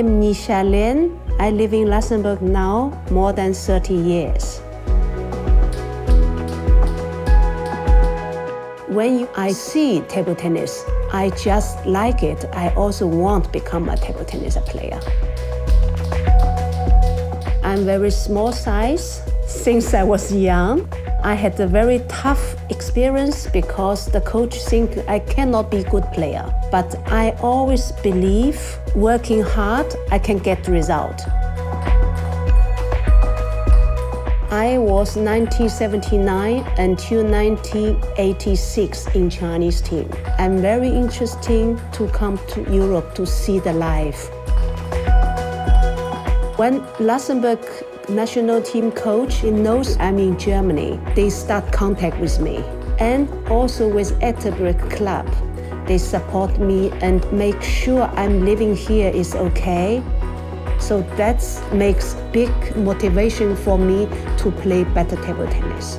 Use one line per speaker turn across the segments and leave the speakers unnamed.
I'm Ni Xia Lian. I live in Luxembourg now more than 30 years. When I see table tennis, I just like it. I also want to become a table tennis player. I'm very small size since I was young. I had a very tough experience because the coach think I cannot be good player. But I always believe working hard, I can get result. I was 1979 until 1986 in Chinese team. I'm very interested to come to Europe to see the life. When Luxembourg national team coach knows I'm in Germany, they start contact with me. And also with Ettelbruck Club, they support me and make sure I'm living here is okay. So that makes big motivation for me to play better table tennis.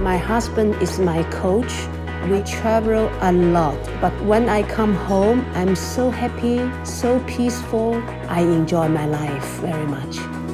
My husband is my coach. We travel a lot, but when I come home, I'm so happy, so peaceful. I enjoy my life very much.